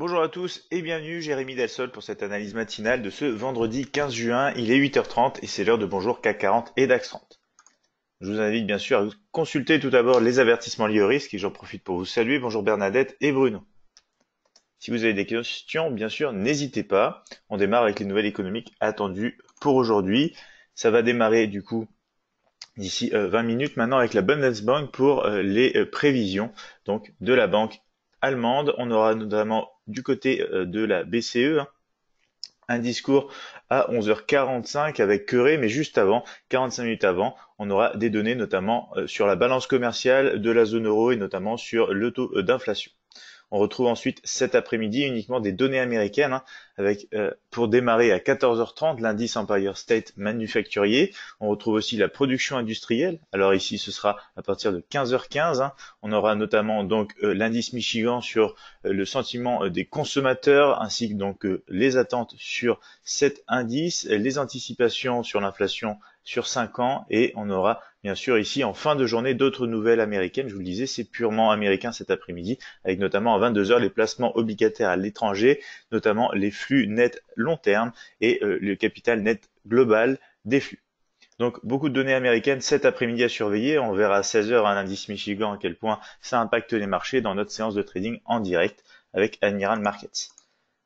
Bonjour à tous et bienvenue, Jérémy Delsol pour cette analyse matinale de ce vendredi 15 juin. Il est 8h30 et c'est l'heure de Bonjour CAC 40 et DAX 30. Je vous invite bien sûr à consulter tout d'abord les avertissements liés au risque et j'en profite pour vous saluer. Bonjour Bernadette et Bruno. Si vous avez des questions, bien sûr, n'hésitez pas. On démarre avec les nouvelles économiques attendues pour aujourd'hui. Ça va démarrer du coup d'ici 20 euh, minutes maintenant avec la Bundesbank pour euh, les euh, prévisions donc de la banque allemande. On aura notamment du côté de la BCE hein, un discours à 11h45 avec Curé, mais juste avant, 45 minutes avant, on aura des données notamment sur la balance commerciale de la zone euro et notamment sur le taux d'inflation. On retrouve ensuite cet après-midi uniquement des données américaines, hein, avec euh, pour démarrer à 14h30 l'indice Empire State manufacturier. On retrouve aussi la production industrielle. Alors ici, ce sera à partir de 15h15. Hein. On aura notamment donc euh, l'indice Michigan sur euh, le sentiment des consommateurs, ainsi que donc les attentes sur cet indice, les anticipations sur l'inflation sur 5 ans et on aura bien sûr ici en fin de journée d'autres nouvelles américaines. Je vous le disais, c'est purement américain cet après-midi avec notamment à 22h les placements obligataires à l'étranger, notamment les flux nets long terme et euh, le capital net global des flux. Donc beaucoup de données américaines cet après-midi à surveiller. On verra à 16h un indice Michigan à quel point ça impacte les marchés dans notre séance de trading en direct avec Admiral Markets.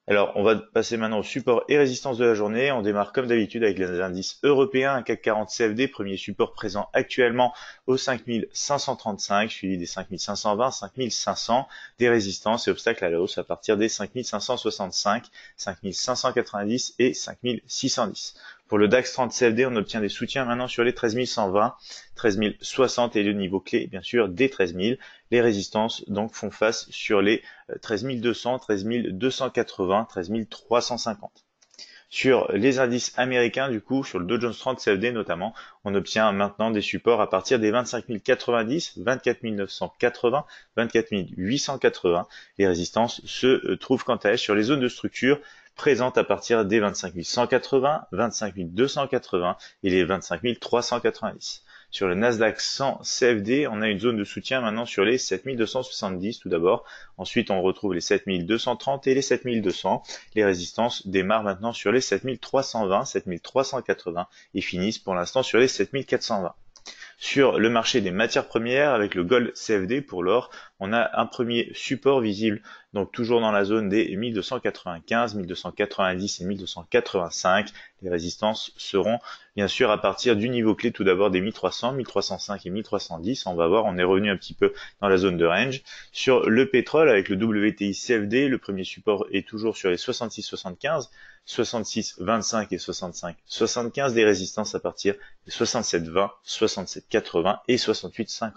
Alors, on va passer maintenant au support et résistance de la journée. On démarre comme d'habitude avec l'indice européen, un CAC 40 CFD, premier support présent actuellement au 5535, suivi des 5520, 5500, des résistances et obstacles à la hausse à partir des 5565, 5590 et 5610. Pour le DAX 30 CFD, on obtient des soutiens maintenant sur les 13 120, 13 060 et le niveau clé, bien sûr, des 13 000. Les résistances donc font face sur les 13 200, 13 280, 13 350. Sur les indices américains, du coup, sur le Dow Jones 30 CFD notamment, on obtient maintenant des supports à partir des 25 090, 24 980, 24 880. Les résistances se euh, trouvent quant à elles sur les zones de structure présentes à partir des 25 180, 25 280 et les 25 390. Sur le Nasdaq 100 CFD, on a une zone de soutien maintenant sur les 7270 tout d'abord. Ensuite, on retrouve les 7230 et les 7200. Les résistances démarrent maintenant sur les 7320, 7380 et finissent pour l'instant sur les 7420. Sur le marché des matières premières, avec le Gold CFD pour l'or, on a un premier support visible, donc toujours dans la zone des 1295, 1290 et 1285. Les résistances seront bien sûr à partir du niveau clé tout d'abord des 1300, 1305 et 1310. On va voir, on est revenu un petit peu dans la zone de range. Sur le pétrole avec le WTI CFD, le premier support est toujours sur les 66,75, 66,25 et 65,75. Des résistances à partir des 67,20, 67,80 et 68,50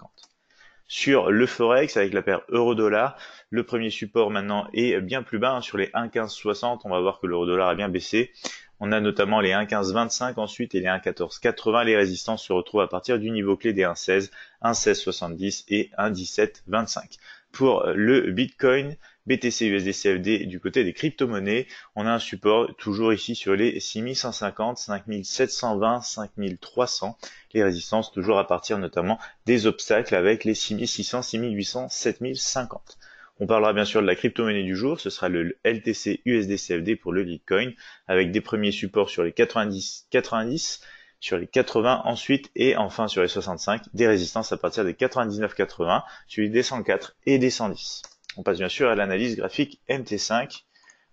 sur le forex avec la paire euro-dollar. Le premier support maintenant est bien plus bas hein, sur les 1,1560. On va voir que l'euro-dollar a bien baissé. On a notamment les 1,1525 ensuite et les 1,1480. Les résistances se retrouvent à partir du niveau clé des 1,16, 1,1670 et 1,1725. Pour le Bitcoin, BTC USD CFD du côté des crypto-monnaies, on a un support toujours ici sur les 6150, 5720, 5300. Les résistances toujours à partir notamment des obstacles avec les 6600, 6800, 7050. On parlera bien sûr de la crypto-monnaie du jour, ce sera le LTC USD CFD pour le Bitcoin, avec des premiers supports sur les 90, 90 sur les 80 ensuite et enfin sur les 65, des résistances à partir des 99,80, suivi des 104 et des 110. On passe bien sûr à l'analyse graphique MT5.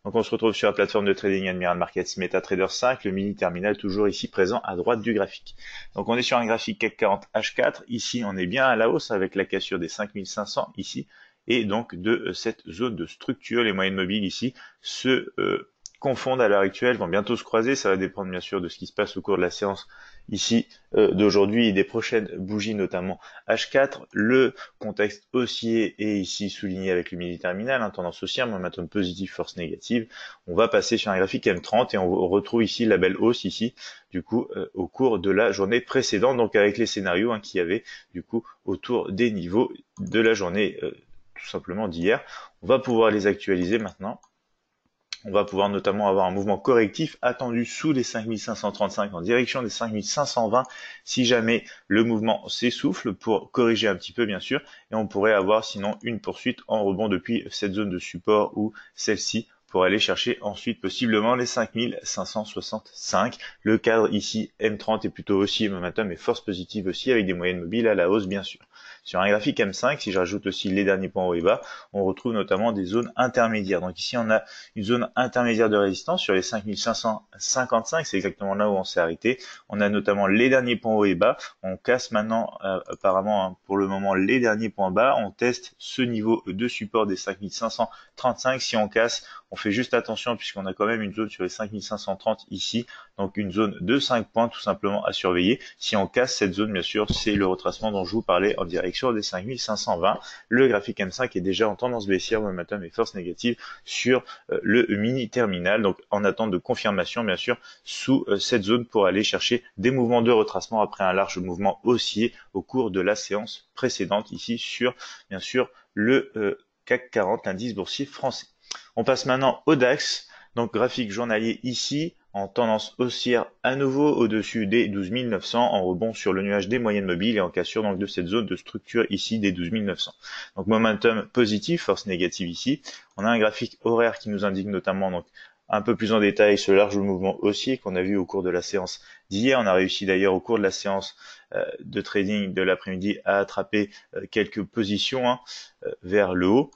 Donc on se retrouve sur la plateforme de trading Admiral Markets MetaTrader 5, le mini terminal toujours ici présent à droite du graphique. Donc on est sur un graphique CAC 40 H4. Ici on est bien à la hausse avec la cassure des 5500 ici et donc de euh, cette zone de structure. Les moyennes mobiles ici se euh, confondent à l'heure actuelle, vont bientôt se croiser. Ça va dépendre bien sûr de ce qui se passe au cours de la séance ici euh, d'aujourd'hui et des prochaines bougies, notamment H4. Le contexte haussier est ici souligné avec le mini terminal, un tendance haussière, momentum positif, force négative. On va passer sur un graphique M30 et on retrouve ici la belle hausse ici, du coup, euh, au cours de la journée précédente, donc avec les scénarios hein, qui avaient du coup autour des niveaux de la journée euh, tout simplement d'hier. On va pouvoir les actualiser maintenant. on va pouvoir notamment avoir un mouvement correctif attendu sous les 5535 en direction des 5520 si jamais le mouvement s'essouffle pour corriger un petit peu bien sûr et on pourrait avoir sinon une poursuite en rebond depuis cette zone de support ou celle-ci pour aller chercher ensuite possiblement les 5565. Le cadre ici M30 est plutôt aussi momentum et force positive aussi avec des moyennes mobiles à la hausse bien sûr. Sur un graphique M5, si je rajoute aussi les derniers points haut et bas, on retrouve notamment des zones intermédiaires. Donc ici, on a une zone intermédiaire de résistance sur les 5555, c'est exactement là où on s'est arrêté. On a notamment les derniers points haut et bas. On casse maintenant, euh, apparemment, hein, pour le moment, les derniers points bas. On teste ce niveau de support des 5535. Si on casse, on fait juste attention puisqu'on a quand même une zone sur les 5530 ici. Donc une zone de 5 points tout simplement à surveiller. Si on casse cette zone, bien sûr, c'est le retracement dont je vous parlais en direction des 5520. Le graphique M5 est déjà en tendance baissière, momentum et force négative sur euh, le mini terminal. Donc en attente de confirmation, bien sûr, sous euh, cette zone pour aller chercher des mouvements de retracement après un large mouvement haussier au cours de la séance précédente ici sur, bien sûr, le euh, CAC 40, l'indice boursier français. On passe maintenant au DAX. Donc graphique journalier ici, en tendance haussière à nouveau au-dessus des 12 900 en rebond sur le nuage des moyennes mobiles et en cassure donc de cette zone de structure ici des 12 900. Donc momentum positif, force négative ici. On a un graphique horaire qui nous indique notamment donc un peu plus en détail ce large mouvement haussier qu'on a vu au cours de la séance d'hier. On a réussi d'ailleurs au cours de la séance euh, de trading de l'après-midi à attraper euh, quelques positions hein, euh, vers le haut.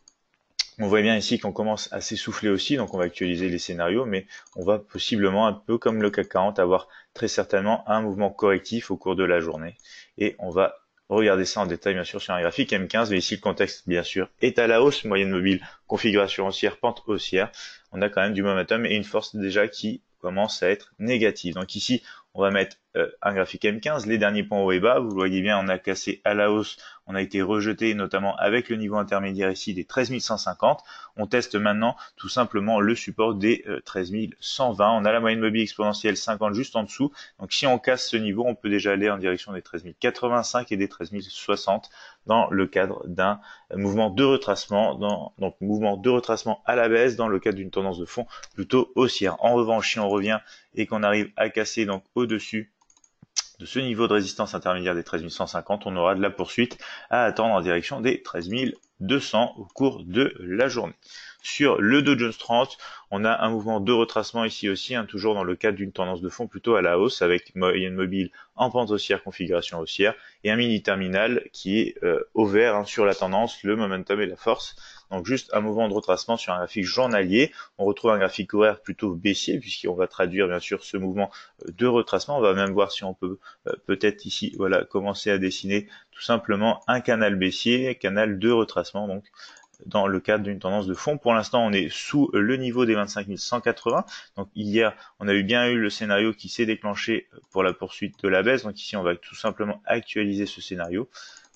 On voit bien ici qu'on commence à s'essouffler aussi, donc on va actualiser les scénarios, mais on va possiblement, un peu comme le CAC 40, avoir très certainement un mouvement correctif au cours de la journée. Et on va regarder ça en détail bien sûr sur un graphique M15, mais ici le contexte bien sûr est à la hausse, moyenne mobile, configuration haussière, pente haussière. On a quand même du momentum et une force déjà qui commence à être négative. Donc ici, on va mettre un graphique M15, les derniers points haut et bas, vous voyez bien, on a cassé à la hausse, on a été rejeté notamment avec le niveau intermédiaire ici des 13 150. On teste maintenant tout simplement le support des 13 euh, 120. On a la moyenne mobile exponentielle 50 juste en dessous. Donc si on casse ce niveau, on peut déjà aller en direction des 13 085 et des 13 060 dans le cadre d'un mouvement de retracement, donc mouvement de retracement à la baisse dans le cadre d'une tendance de fond plutôt haussière. En revanche, si on revient et qu'on arrive à casser donc au-dessus de ce niveau de résistance intermédiaire des 13 150, on aura de la poursuite à attendre en direction des 13 200 au cours de la journée. Sur le Dow Jones 30, on a un mouvement de retracement ici aussi, hein, toujours dans le cadre d'une tendance de fond plutôt à la hausse, avec moyenne mobile en pente haussière, configuration haussière, et un mini terminal qui est euh, au vert hein, sur la tendance, le momentum et la force. Donc juste un mouvement de retracement sur un graphique journalier. On retrouve un graphique horaire plutôt baissier puisqu'on va traduire bien sûr ce mouvement euh, de retracement. On va même voir si on peut euh, peut-être ici voilà commencer à dessiner tout simplement un canal baissier, canal de retracement donc dans le cadre d'une tendance de fond. Pour l'instant, on est sous le niveau des 25 180. Donc hier, on a eu bien eu le scénario qui s'est déclenché pour la poursuite de la baisse. Donc ici, on va tout simplement actualiser ce scénario.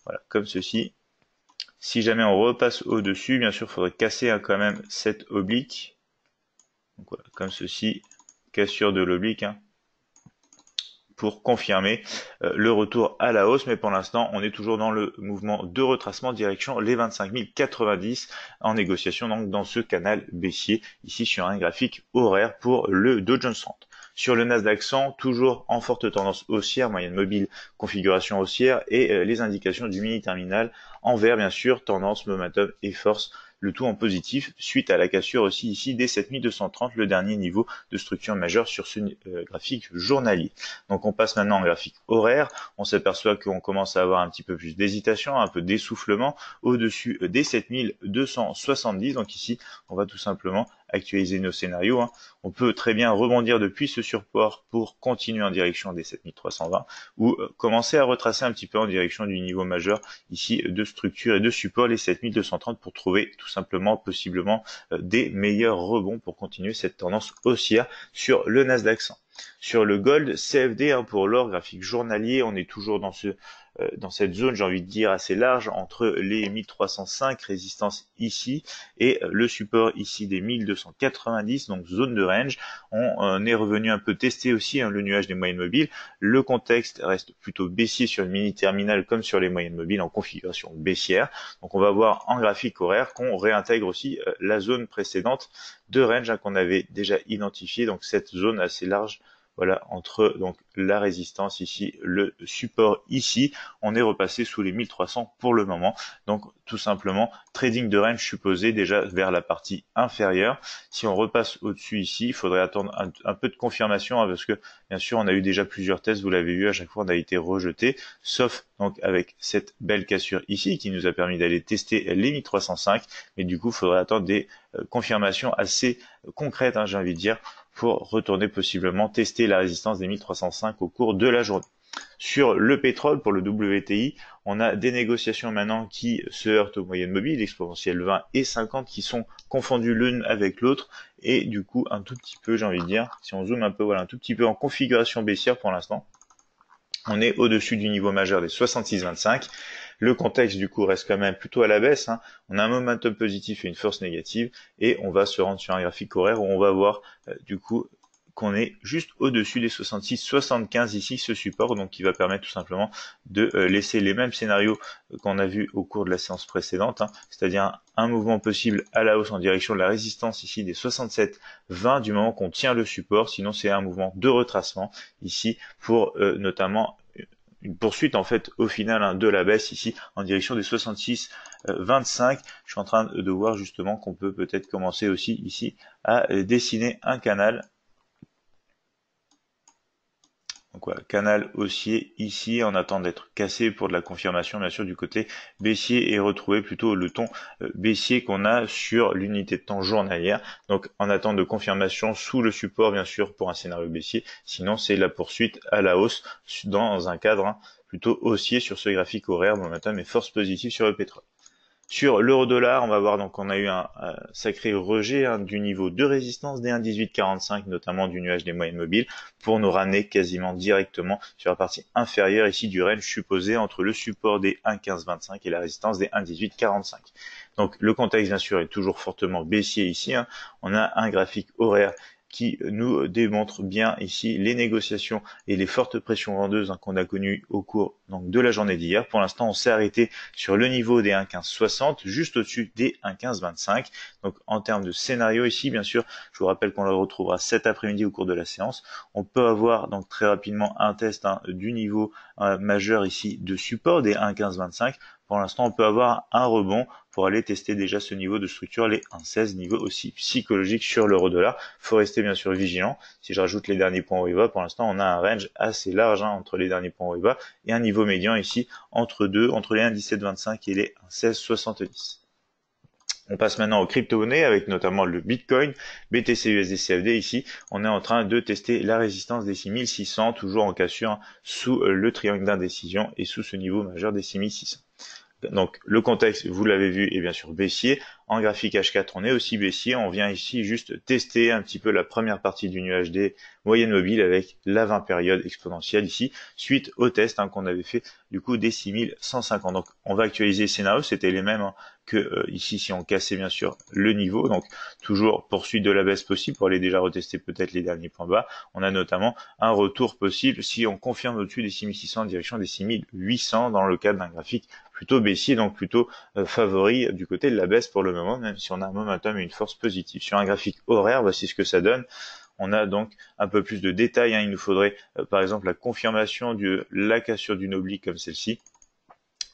Voilà, comme ceci. Si jamais on repasse au-dessus, bien sûr, il faudrait casser hein, quand même cette oblique. Donc voilà, comme ceci, cassure de l'oblique. Hein pour confirmer euh, le retour à la hausse. Mais pour l'instant, on est toujours dans le mouvement de retracement direction les 25 090 en négociation donc dans ce canal baissier ici sur un graphique horaire pour le Dow Jones 30. Sur le Nasdaq 100, toujours en forte tendance haussière, moyenne mobile, configuration haussière et euh, les indications du mini terminal en vert bien sûr, tendance, momentum et force le tout en positif, suite à la cassure aussi ici des 7230, le dernier niveau de structure majeure sur ce euh, graphique journalier. Donc on passe maintenant en graphique horaire, on s'aperçoit qu'on commence à avoir un petit peu plus d'hésitation, un peu d'essoufflement au-dessus des 7270, donc ici on va tout simplement actualiser nos scénarios. Hein. On peut très bien rebondir depuis ce surport pour continuer en direction des 7320 ou euh, commencer à retracer un petit peu en direction du niveau majeur ici de structure et de support les 7230 pour trouver tout simplement possiblement euh, des meilleurs rebonds pour continuer cette tendance haussière sur le Nasdaq 100. Sur le gold CFD hein, pour l'or graphique journalier, on est toujours dans ce dans cette zone, j'ai envie de dire, assez large entre les 1305 résistance ici et le support ici des 1290, donc zone de range. On, est revenu un peu tester aussi hein, le nuage des moyennes mobiles. Le contexte reste plutôt baissier sur le mini terminal comme sur les moyennes mobiles en configuration baissière. Donc on va voir en graphique horaire qu'on réintègre aussi la zone précédente de range hein, qu'on avait déjà identifié, donc cette zone assez large voilà, entre donc la résistance ici, le support ici, on est repassé sous les 1300 pour le moment. Donc tout simplement, trading de range supposé déjà vers la partie inférieure. Si on repasse au-dessus ici, il faudrait attendre un, peu de confirmation hein, parce que bien sûr, on a eu déjà plusieurs tests, vous l'avez vu, à chaque fois on a été rejeté, sauf donc avec cette belle cassure ici qui nous a permis d'aller tester les 1305, mais du coup, il faudrait attendre des euh, confirmations assez concrètes, hein, j'ai envie de dire, pour retourner possiblement tester la résistance des 1305 au cours de la journée. Sur le pétrole, pour le WTI, on a des négociations maintenant qui se heurtent aux moyennes mobiles, exponentielles 20 et 50, qui sont confondues l'une avec l'autre, et du coup un tout petit peu, j'ai envie de dire, si on zoome un peu, voilà, un tout petit peu en configuration baissière pour l'instant. On est au-dessus du niveau majeur des 66,25. Le contexte du coup reste quand même plutôt à la baisse. Hein. On a un momentum positif et une force négative et on va se rendre sur un graphique horaire où on va voir euh, du coup qu'on est juste au-dessus des 66, 75 ici ce support, donc qui va permettre tout simplement de euh, laisser les mêmes scénarios qu'on a vu au cours de la séance précédente, hein. c'est-à-dire un, mouvement possible à la hausse en direction de la résistance ici des 67, 20 du moment qu'on tient le support, sinon c'est un mouvement de retracement ici pour euh, notamment une poursuite en fait au final hein, de la baisse ici en direction des 66 25 je suis en train de voir justement qu'on peut peut-être commencer aussi ici à dessiner un canal donc voilà, canal haussier ici, en attendant d'être cassé pour de la confirmation bien sûr du côté baissier et retrouver plutôt le ton euh, baissier qu'on a sur l'unité de temps journalière. Donc en attente de confirmation sous le support bien sûr pour un scénario baissier, sinon c'est la poursuite à la hausse dans un cadre hein, plutôt haussier sur ce graphique horaire momentum et force positive sur le pétrole. Sur l'euro-dollar, on va voir donc on a eu un, sacré rejet hein, du niveau de résistance des 1,1845, notamment du nuage des moyennes mobiles, pour nous ramener quasiment directement sur la partie inférieure ici du range supposé entre le support des 1,1525 et la résistance des 1,1845. Donc le contexte bien sûr est toujours fortement baissier ici. Hein. On a un graphique horaire qui nous démontre bien ici les négociations et les fortes pressions vendeuses hein, qu'on a connues au cours donc, de la journée d'hier. Pour l'instant, on s'est arrêté sur le niveau des 1,1560, juste au-dessus des 1,1525. Donc en termes de scénario ici, bien sûr, je vous rappelle qu'on le retrouvera cet après-midi au cours de la séance. On peut avoir donc très rapidement un test hein, du niveau euh, majeur ici de support des 1,1525 pour l'instant, on peut avoir un rebond pour aller tester déjà ce niveau de structure, les 1,16, niveau aussi psychologique sur l'euro dollar. faut rester bien sûr vigilant. Si je rajoute les derniers points haut pour l'instant, on a un range assez large hein, entre les derniers points haut et un niveau médian ici entre deux, entre les 1,1725 et les 1,1670. On passe maintenant aux crypto-monnaies avec notamment le Bitcoin, BTC USD CFD ici. On est en train de tester la résistance des 6600, toujours en cassure sous le triangle d'indécision et sous ce niveau majeur des 6600. Donc le contexte, vous l'avez vu, est bien sûr baissier. En graphique H4, on est aussi baissier. On vient ici juste tester un petit peu la première partie du nuage des moyennes mobiles avec la 20 période exponentielle ici, suite au test hein, qu'on avait fait du coup des 6150. Donc on va actualiser les scénarios, c'était les mêmes hein, que euh, ici si on cassait bien sûr le niveau. Donc toujours poursuite de la baisse possible pour aller déjà retester peut-être les derniers points bas. On a notamment un retour possible si on confirme au-dessus des 6600 en direction des 6800 dans le cadre d'un graphique plutôt baissier, donc plutôt euh, favori du côté de la baisse pour le moment, même si on a un momentum et une force positive. Sur un graphique horaire, voici ce que ça donne. On a donc un peu plus de détails. Hein. Il nous faudrait euh, par exemple la confirmation de la cassure d'une oblique comme celle-ci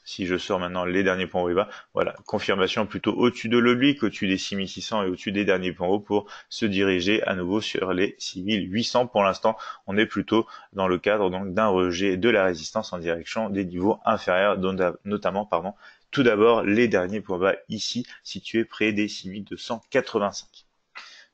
si je sors maintenant les derniers points hauts et bas, voilà, confirmation plutôt au-dessus de l'oblique, au-dessus des 6600 et au-dessus des derniers points hauts pour se diriger à nouveau sur les 6800. Pour l'instant, on est plutôt dans le cadre donc d'un rejet de la résistance en direction des niveaux inférieurs, notamment pardon, tout d'abord les derniers points bas ici situés près des 6285.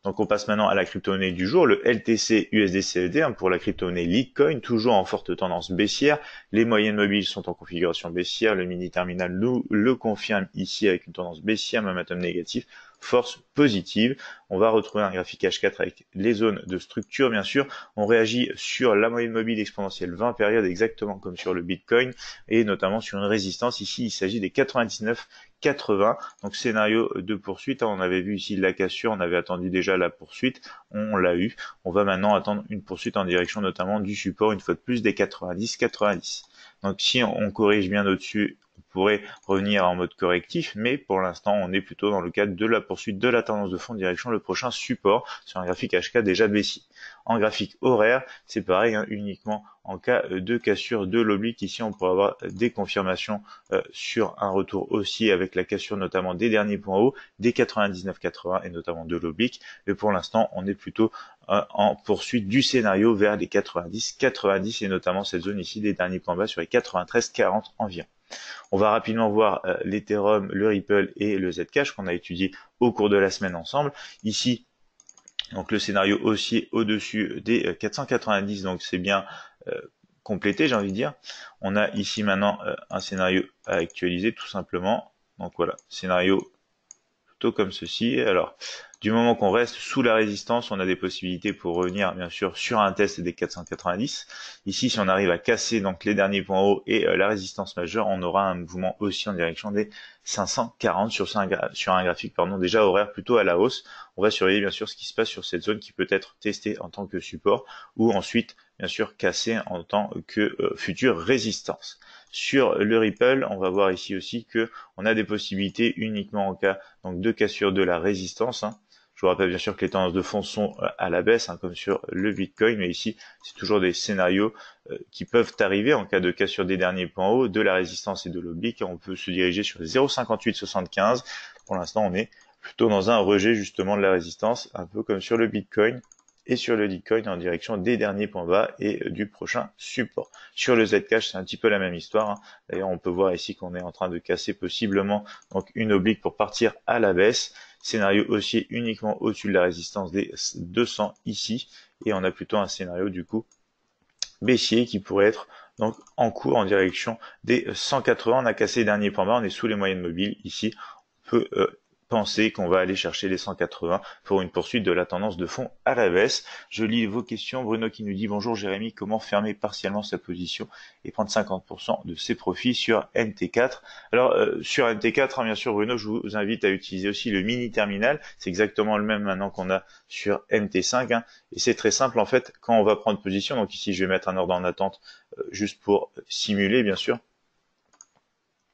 Donc on passe maintenant à la crypto-monnaie du jour, le LTC USDCED hein, pour la crypto-monnaie Litecoin, toujours en forte tendance baissière. Les moyennes mobiles sont en configuration baissière, le mini terminal nous le confirme ici avec une tendance baissière, momentum négatif force positive. On va retrouver un graphique H4 avec les zones de structure, bien sûr. On réagit sur la moyenne mobile exponentielle 20 périodes, exactement comme sur le Bitcoin, et notamment sur une résistance. Ici, il s'agit des 99 80. Donc scénario de poursuite, on avait vu ici la cassure, on avait attendu déjà la poursuite, on l'a eu. On va maintenant attendre une poursuite en direction notamment du support, une fois de plus des 90-90. Donc si on corrige bien au-dessus, pourrait revenir en mode correctif, mais pour l'instant, on est plutôt dans le cadre de la poursuite de la tendance de fond direction le prochain support sur un graphique HK déjà baissier. En graphique horaire, c'est pareil, hein, uniquement en cas de cassure de l'oblique. Ici, on pourrait avoir des confirmations euh, sur un retour aussi avec la cassure notamment des derniers points hauts, des 99-80 et notamment de l'oblique. Mais pour l'instant, on est plutôt euh, en poursuite du scénario vers les 90-90 et notamment cette zone ici des derniers points bas sur les 93-40 environ. On va rapidement voir euh, l'Ethereum, le Ripple et le Zcash qu'on a étudié au cours de la semaine ensemble. Ici, donc le scénario haussier au-dessus des 490, donc c'est bien euh, complété, j'ai envie de dire. On a ici maintenant euh, un scénario à actualiser tout simplement. Donc voilà, scénario plutôt comme ceci. Alors, du moment qu'on reste sous la résistance, on a des possibilités pour revenir bien sûr sur un test des 490. Ici, si on arrive à casser donc les derniers points hauts et euh, la résistance majeure, on aura un mouvement aussi en direction des 540 sur un, sur un graphique pardon, déjà horaire plutôt à la hausse. On va surveiller bien sûr ce qui se passe sur cette zone qui peut être testée en tant que support ou ensuite bien sûr cassée en tant que euh, future résistance. Sur le Ripple, on va voir ici aussi que on a des possibilités uniquement en cas donc de cassure de la résistance. Hein. Je vous rappelle bien sûr que les tendances de fond sont euh, à la baisse, hein, comme sur le Bitcoin, mais ici, c'est toujours des scénarios euh, qui peuvent arriver en cas de cassure des derniers points hauts, de la résistance et de l'oblique. On peut se diriger sur les 0,5875. Pour l'instant, on est plutôt dans un rejet justement de la résistance, un peu comme sur le Bitcoin et sur le Litecoin en direction des derniers points bas et euh, du prochain support. Sur le Zcash, c'est un petit peu la même histoire. Hein. D'ailleurs, on peut voir ici qu'on est en train de casser possiblement donc une oblique pour partir à la baisse. Scénario haussier uniquement au-dessus de la résistance des 200 ici. Et on a plutôt un scénario du coup baissier qui pourrait être donc en cours en direction des 180. On a cassé les derniers points bas, on est sous les moyennes mobiles ici. On peut euh, penser qu'on va aller chercher les 180 pour une poursuite de la tendance de fond à la baisse. Je lis vos questions. Bruno qui nous dit bonjour Jérémy, comment fermer partiellement sa position et prendre 50% de ses profits sur NT4 Alors euh, sur NT4, hein, bien sûr Bruno, je vous invite à utiliser aussi le mini terminal. C'est exactement le même maintenant qu'on a sur NT5 hein. et c'est très simple en fait quand on va prendre position. Donc ici je vais mettre un ordre en attente euh, juste pour simuler bien sûr.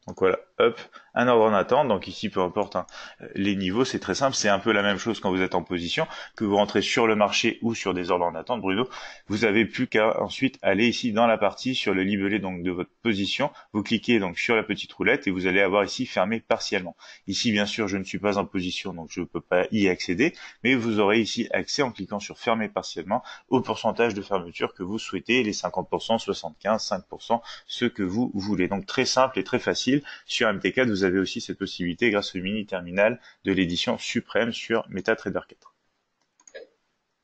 Donc voilà, hop, un ordre en attente. Donc ici, peu importe hein, les niveaux, c'est très simple. C'est un peu la même chose quand vous êtes en position, que vous rentrez sur le marché ou sur des ordres en attente, Bruno. Vous avez plus qu'à ensuite aller ici dans la partie sur le libellé donc de votre position. Vous cliquez donc sur la petite roulette et vous allez avoir ici fermé partiellement. Ici, bien sûr, je ne suis pas en position, donc je ne peux pas y accéder, mais vous aurez ici accès en cliquant sur fermer partiellement au pourcentage de fermeture que vous souhaitez, les 50%, 75, 5%, ce que vous voulez. Donc très simple et très facile. Sur MT4, vous avez aussi cette possibilité grâce au mini terminal de l'édition suprême sur MetaTrader 4.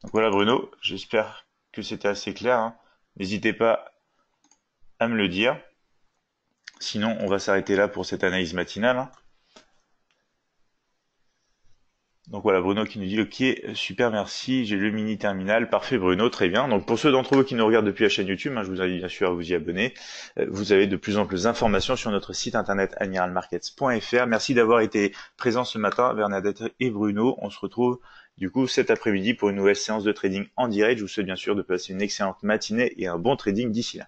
Donc voilà Bruno, j'espère que c'était assez clair. Hein. N'hésitez pas à me le dire. Sinon, on va s'arrêter là pour cette analyse matinale. Hein. Donc voilà, Bruno qui nous dit ok, super, merci, j'ai le mini terminal, parfait Bruno, très bien. Donc pour ceux d'entre vous qui nous regardent depuis la chaîne YouTube, hein, je vous invite bien sûr à vous y abonner. Euh, vous avez de plus en plus d'informations sur notre site internet admiralmarkets.fr. Merci d'avoir été présent ce matin, Bernadette et Bruno. On se retrouve du coup cet après-midi pour une nouvelle séance de trading en direct. Je vous souhaite bien sûr de passer une excellente matinée et un bon trading d'ici là.